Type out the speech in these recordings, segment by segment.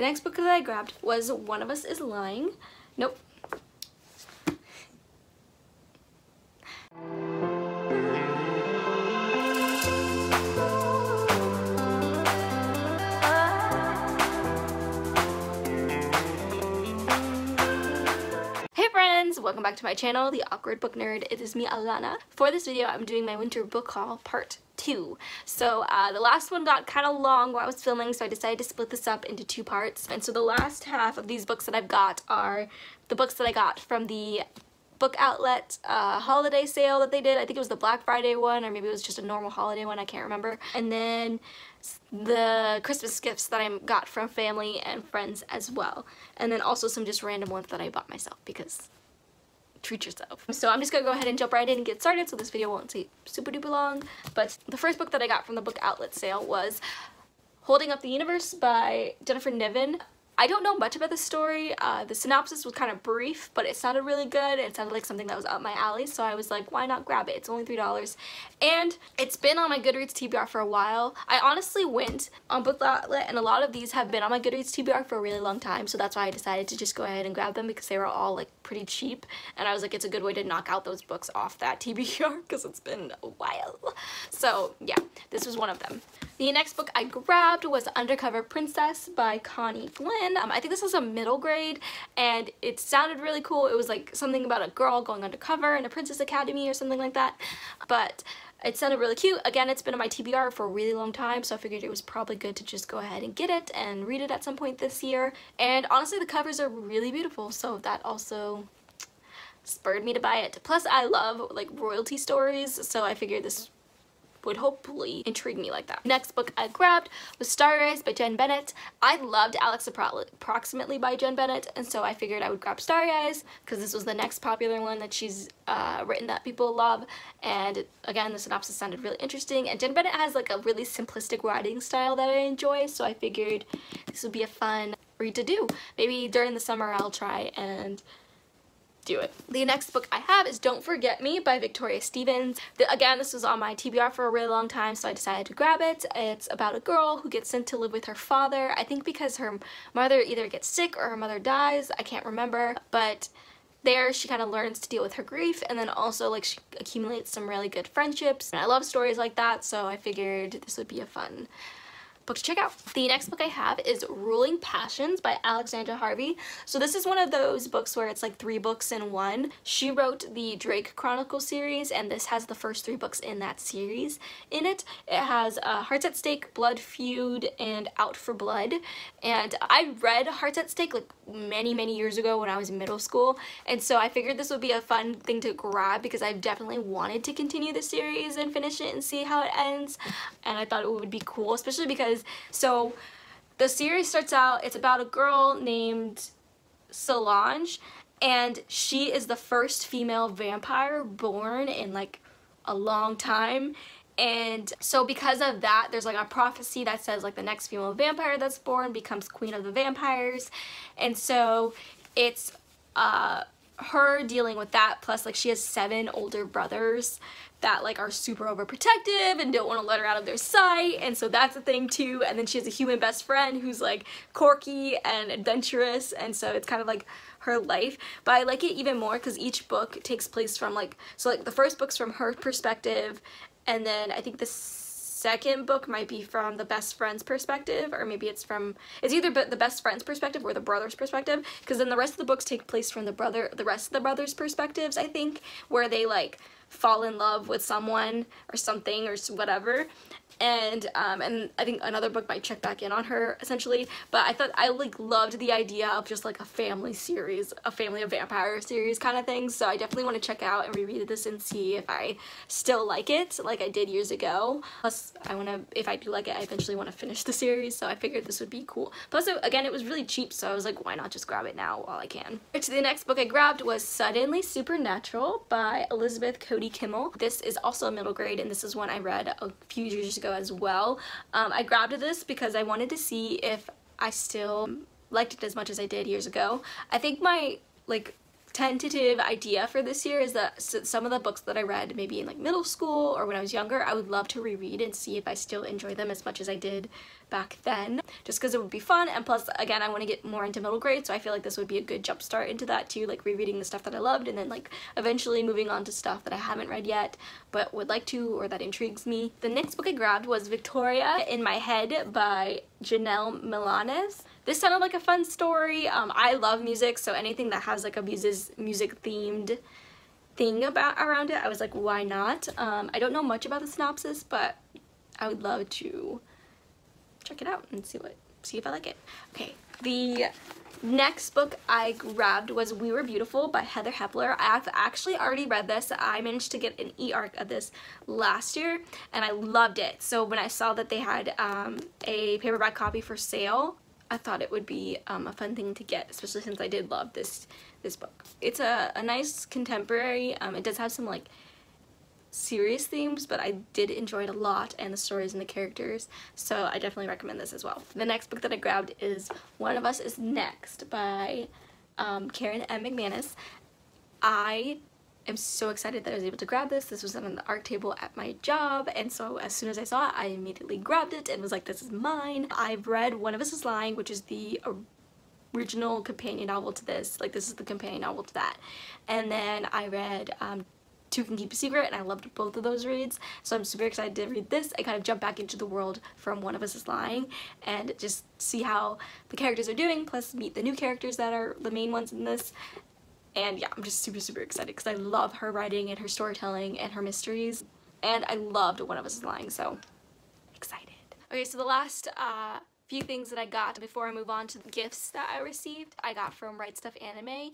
The next book that I grabbed was One of Us is Lying. Nope. Friends! Welcome back to my channel, The Awkward Book Nerd. It is me, Alana. For this video, I'm doing my winter book haul part 2. So uh, the last one got kind of long while I was filming, so I decided to split this up into two parts. And so the last half of these books that I've got are the books that I got from the book outlet uh, holiday sale that they did. I think it was the Black Friday one or maybe it was just a normal holiday one. I can't remember. And then the Christmas gifts that I got from family and friends as well. And then also some just random ones that I bought myself because treat yourself. So I'm just gonna go ahead and jump right in and get started so this video won't take super duper long. But the first book that I got from the book outlet sale was Holding Up the Universe by Jennifer Niven. I don't know much about the story. Uh, the synopsis was kind of brief, but it sounded really good. It sounded like something that was up my alley, so I was like, why not grab it? It's only $3. And it's been on my Goodreads TBR for a while. I honestly went on Book Outlet, and a lot of these have been on my Goodreads TBR for a really long time, so that's why I decided to just go ahead and grab them because they were all like pretty cheap, and I was like, it's a good way to knock out those books off that TBR because it's been a while. So yeah, this was one of them. The next book I grabbed was Undercover Princess by Connie Glynn. Um, I think this was a middle grade and it sounded really cool. It was like something about a girl going undercover in a princess academy or something like that. But it sounded really cute. Again, it's been on my TBR for a really long time, so I figured it was probably good to just go ahead and get it and read it at some point this year. And honestly, the covers are really beautiful, so that also spurred me to buy it. Plus, I love like royalty stories, so I figured this would hopefully intrigue me like that. Next book I grabbed was Starry Eyes by Jenn Bennett. I loved Alex Approximately by Jenn Bennett and so I figured I would grab Starry Eyes because this was the next popular one that she's uh, written that people love and again the synopsis sounded really interesting and Jenn Bennett has like a really simplistic writing style that I enjoy so I figured this would be a fun read to do. Maybe during the summer I'll try and do it. The next book I have is Don't Forget Me by Victoria Stevens. The, again, this was on my TBR for a really long time, so I decided to grab it. It's about a girl who gets sent to live with her father. I think because her mother either gets sick or her mother dies. I can't remember, but there she kind of learns to deal with her grief and then also like she accumulates some really good friendships. And I love stories like that, so I figured this would be a fun book to check out. The next book I have is Ruling Passions by Alyxandra Harvey. So this is one of those books where it's like three books in one. She wrote the Drake Chronicle series and this has the first three books in that series in it. It has uh, Hearts at Stake, Blood Feud, and Out for Blood. And I read Hearts at Stake like many, many years ago when I was in middle school. And so I figured this would be a fun thing to grab because I've definitely wanted to continue the series and finish it and see how it ends. And I thought it would be cool, especially because so the series starts out, it's about a girl named Solange and she is the first female vampire born in like a long time. And so because of that there's like a prophecy that says like the next female vampire that's born becomes queen of the vampires. And so it's uh her dealing with that plus like she has seven older brothers that like are super overprotective and don't want to let her out of their sight and so that's a thing too and then she has a human best friend who's like quirky and adventurous and so it's kind of like her life. But I like it even more because each book takes place from like so like the first book's from her perspective and then I think the second book might be from the best friend's perspective or maybe it's from it's either the best friend's perspective or the brother's perspective because then the rest of the books take place from the brother the rest of the brothers perspectives I think where they like fall in love with someone or something or whatever. And um, and I think another book might check back in on her essentially. But I thought I like loved the idea of just like a family series a family of vampire series kind of thing. So I definitely want to check out and reread this and see if I still like it like I did years ago. Plus I want to if I do like it I eventually want to finish the series. So I figured this would be cool. Plus again it was really cheap. So I was like why not just grab it now while I can. To the next book I grabbed was Suddenly Supernatural by Elizabeth Cody Kimmel. This is also a middle grade and this is one I read a few years ago as well. Um, I grabbed this because I wanted to see if I still liked it as much as I did years ago. I think my like tentative idea for this year is that some of the books that I read maybe in like middle school or when I was younger I would love to reread and see if I still enjoy them as much as I did back then just because it would be fun and plus again I want to get more into middle grade so I feel like this would be a good jump start into that too like rereading the stuff that I loved and then like eventually moving on to stuff that I haven't read yet but would like to or that intrigues me. The next book I grabbed was Victoria in My Head by Janelle Milanes. This sounded like a fun story. Um, I love music so anything that has like a music, music themed thing about around it I was like why not. Um, I don't know much about the synopsis but I would love to check it out and see what see if I like it. Okay, the next book I grabbed was We Were Beautiful by Heather Hepler. I've actually already read this. I managed to get an e-arc of this last year and I loved it. So when I saw that they had um, a paperback copy for sale, I thought it would be um, a fun thing to get, especially since I did love this this book. It's a, a nice contemporary. Um, it does have some like serious themes, but I did enjoy it a lot and the stories and the characters, so I definitely recommend this as well. The next book that I grabbed is One of Us is Next by um, Karen M. McManus. I am so excited that I was able to grab this. This was on the art table at my job, and so as soon as I saw it, I immediately grabbed it and was like, this is mine. I've read One of Us is Lying, which is the original companion novel to this. Like, this is the companion novel to that. And then I read um, Two Can Keep a Secret, and I loved both of those reads, so I'm super excited to read this and kind of jump back into the world from One of Us is Lying and just see how the characters are doing, plus meet the new characters that are the main ones in this. And yeah, I'm just super, super excited because I love her writing and her storytelling and her mysteries. And I loved One of Us is Lying, so excited. Okay, so the last uh, few things that I got before I move on to the gifts that I received, I got from RightStuf Anime.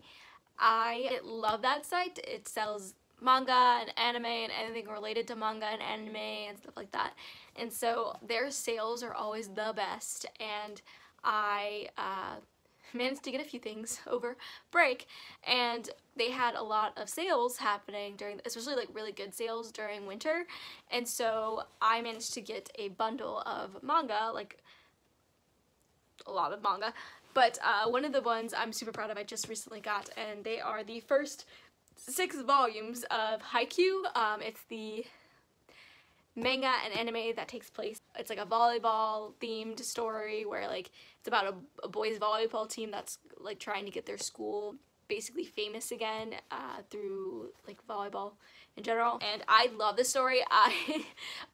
I love that site. It sells manga and anime and anything related to manga and anime and stuff like that. And so their sales are always the best. And I uh, managed to get a few things over break. And they had a lot of sales happening during especially like really good sales during winter. And so I managed to get a bundle of manga like a lot of manga. But uh, one of the ones I'm super proud of I just recently got and they are the first six volumes of Haikyuu. Um, it's the manga and anime that takes place. It's like a volleyball themed story where like it's about a, a boys volleyball team that's like trying to get their school basically famous again uh, through like volleyball in general and I love this story I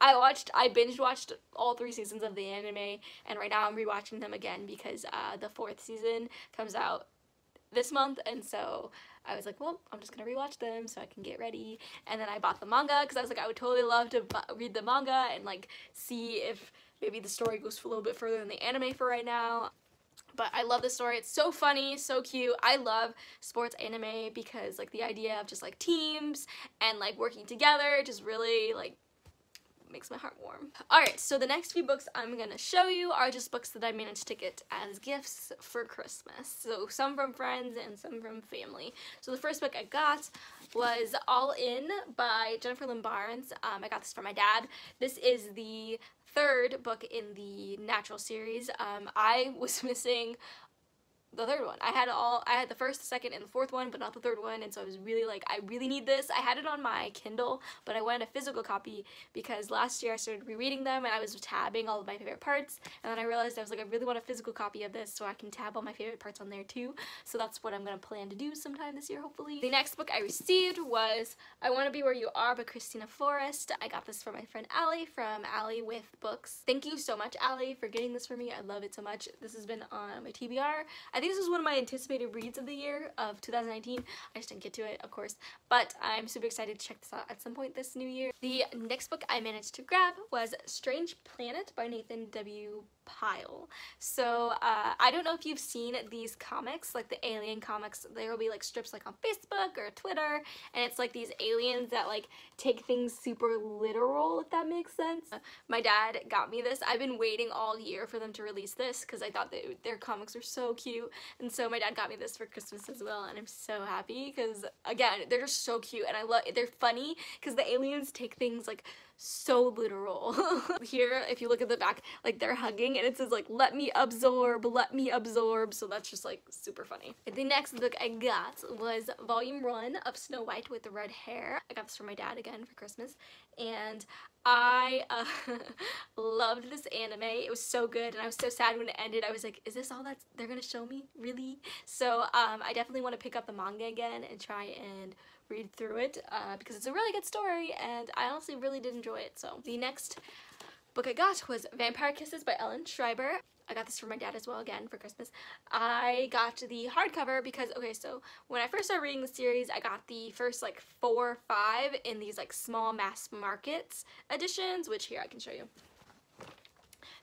I watched I binge watched all three seasons of the anime and right now I'm rewatching them again because uh, the fourth season comes out this month and so I was like, well, I'm just gonna rewatch them so I can get ready. And then I bought the manga because I was like, I would totally love to read the manga and like see if maybe the story goes a little bit further than the anime for right now. But I love the story. It's so funny, so cute. I love sports anime because like the idea of just like teams and like working together just really like makes my heart warm. Alright, so the next few books I'm gonna show you are just books that I managed to get as gifts for Christmas. So some from friends and some from family. So the first book I got was All In by Jennifer Lynn Barnes. Um, I got this from my dad. This is the third book in the Natural series. Um, I was missing the third one. I had all, I had the first, the second, and the fourth one, but not the third one, and so I was really like, I really need this. I had it on my Kindle, but I wanted a physical copy because last year I started rereading them and I was tabbing all of my favorite parts, and then I realized I was like, I really want a physical copy of this so I can tab all my favorite parts on there too, so that's what I'm gonna plan to do sometime this year, hopefully. The next book I received was I Want to Be Where You Are by Kristina Forest. I got this from my friend Allie from Allie with Books. Thank you so much, Allie, for getting this for me. I love it so much. This has been on my TBR. I think this was one of my anticipated reads of the year of 2019. I just didn't get to it, of course, but I'm super excited to check this out at some point this new year. The next book I managed to grab was Strange Planet by Nathan W Pyle. So uh, I don't know if you've seen these comics, like the alien comics. There will be like strips like on Facebook or Twitter, and it's like these aliens that like take things super literal, if that makes sense. My dad got me this. I've been waiting all year for them to release this because I thought they, their comics were so cute, and so my dad got me this for Christmas as well, and I'm so happy because again, they're just so cute, and I love. They're funny because the aliens take things like so literal. Here, if you look at the back, like they're hugging and it says like, let me absorb, let me absorb. So that's just like super funny. The next book I got was volume one of Snow White with the red hair. I got this from my dad again for Christmas and I uh, loved this anime. It was so good and I was so sad when it ended. I was like, is this all that they're gonna show me? Really? So um, I definitely want to pick up the manga again and try and read through it uh, because it's a really good story and I honestly really did enjoy it. So the next book I got was Vampire Kisses by Ellen Schreiber. I got this for my dad as well again for Christmas. I got the hardcover because, okay, so when I first started reading the series, I got the first like four five in these like small mass markets editions, which here I can show you.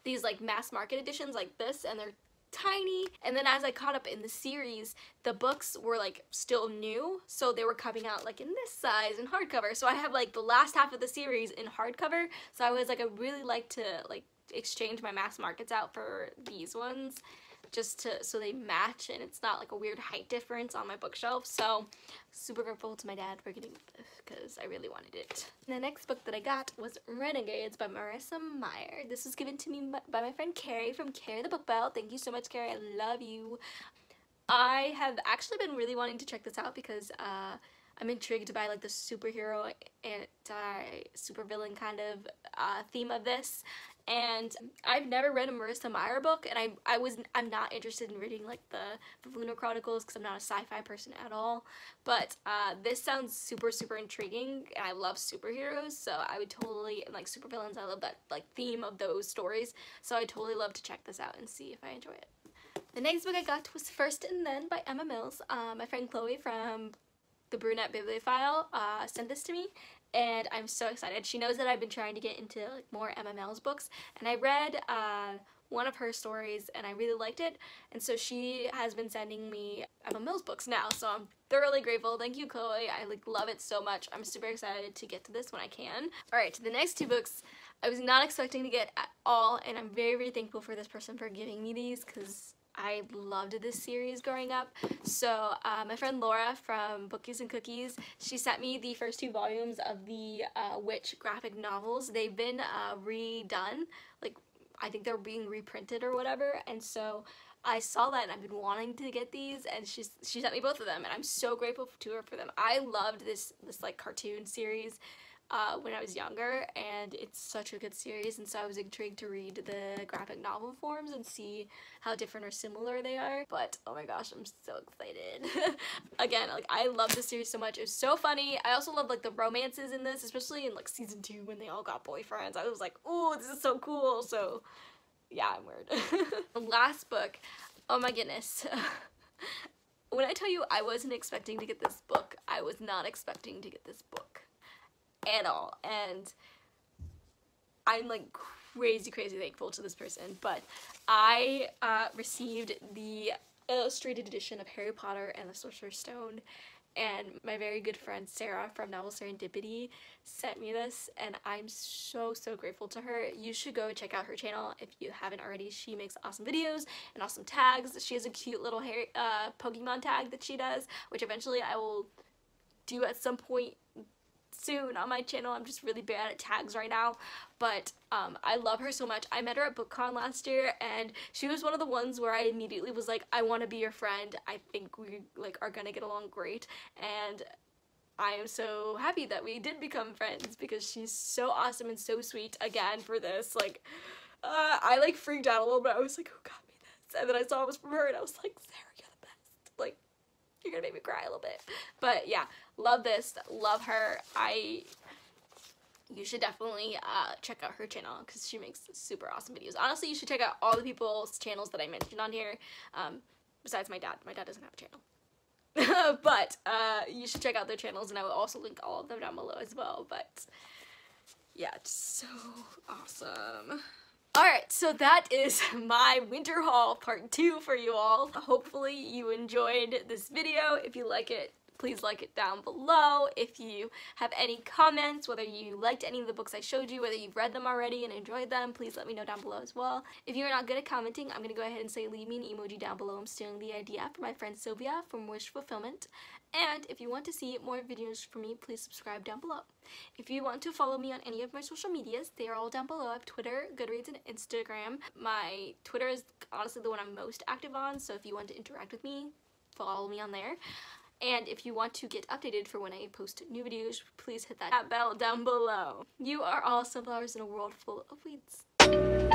These like mass market editions like this and they're tiny. And then as I caught up in the series the books were like still new. So they were coming out like in this size in hardcover. So I have like the last half of the series in hardcover. So I was like I really like to like exchange my mass markets out for these ones just to so they match and it's not like a weird height difference on my bookshelf so super grateful to my dad for getting this because I really wanted it. And the next book that I got was Renegades by Marissa Meyer. This was given to me by my friend Carrie from Carrie the Book Belt. Thank you so much Carrie, I love you. I have actually been really wanting to check this out because uh, I'm intrigued by like the superhero anti supervillain kind of uh, theme of this and I've never read a Marissa Meyer book and I, I was I'm not interested in reading like the, the Lunar Chronicles because I'm not a sci-fi person at all but uh, this sounds super super intriguing and I love superheroes so I would totally and like supervillains I love that like theme of those stories so I totally love to check this out and see if I enjoy it. The next book I got was First and Then by Emma Mills. Uh, my friend Chloe from the Brunette Bibliophile uh, sent this to me and I'm so excited. She knows that I've been trying to get into like more Emma Mills' books and I read uh, one of her stories and I really liked it and so she has been sending me Emma Mills' books now so I'm thoroughly grateful. Thank you Chloe. I like love it so much. I'm super excited to get to this when I can. Alright, to the next two books I was not expecting to get at all and I'm very very thankful for this person for giving me these because I loved this series growing up. So uh, my friend Laura from Bookies and Cookies, she sent me the first two volumes of the uh, W.I.T.C.H. graphic novels. They've been uh, redone, like I think they're being reprinted or whatever, and so I saw that and I've been wanting to get these and she's she sent me both of them and I'm so grateful to her for them. I loved this this like cartoon series uh, when I was younger and it's such a good series and so I was intrigued to read the graphic novel forms and see how different or similar they are but oh my gosh I'm so excited. Again like I love this series so much it was so funny. I also love like the romances in this especially in like season two when they all got boyfriends. I was like oh this is so cool. So yeah I'm weird. The last book oh my goodness. When I tell you I wasn't expecting to get this book I was not expecting to get this book at all. And I'm like crazy, crazy thankful to this person. But I uh, received the illustrated edition of Harry Potter and the Sorcerer's Stone and my very good friend Sarah from Novel Serendipity sent me this and I'm so so grateful to her. You should go check out her channel if you haven't already. She makes awesome videos and awesome tags. She has a cute little Harry, uh, Pokemon tag that she does which eventually I will do at some point soon on my channel. I'm just really bad at tags right now, but um, I love her so much. I met her at BookCon last year, and she was one of the ones where I immediately was like, I want to be your friend. I think we like are gonna get along great, and I am so happy that we did become friends because she's so awesome and so sweet again for this. Like, uh, I like freaked out a little bit. I was like, who got me this? And then I saw it was from her, and I was like, Sarah, you're the best. Like, you're gonna make me cry a little bit. But yeah, love this, love her. I you should definitely uh, check out her channel because she makes super awesome videos. Honestly, you should check out all the people's channels that I mentioned on here, um, besides my dad. My dad doesn't have a channel. but uh, you should check out their channels and I will also link all of them down below as well. But yeah, it's so awesome. Alright, so that is my winter haul part 2 for you all. Hopefully you enjoyed this video. If you like it, please like it down below. If you have any comments, whether you liked any of the books I showed you, whether you've read them already and enjoyed them, please let me know down below as well. If you're not good at commenting, I'm going to go ahead and say leave me an emoji down below. I'm stealing the idea from my friend Sylvia from Wish Fulfillment. And if you want to see more videos from me, please subscribe down below. If you want to follow me on any of my social medias, they are all down below. I have Twitter, Goodreads, and Instagram. My Twitter is honestly the one I'm most active on, so if you want to interact with me, follow me on there. And if you want to get updated for when I post new videos, please hit that bell down below. You are all sunflowers in a world full of weeds.